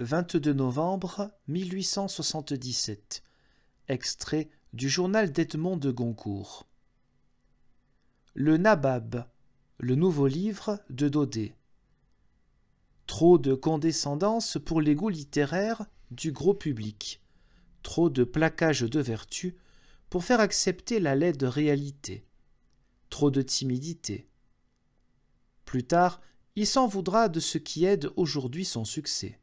22 novembre 1877. Extrait du journal d'Edmond de Goncourt. Le Nabab, le nouveau livre de Daudet. Trop de condescendance pour les goûts littéraires du gros public. Trop de plaquage de vertu pour faire accepter la laide réalité. Trop de timidité. Plus tard, il s'en voudra de ce qui aide aujourd'hui son succès.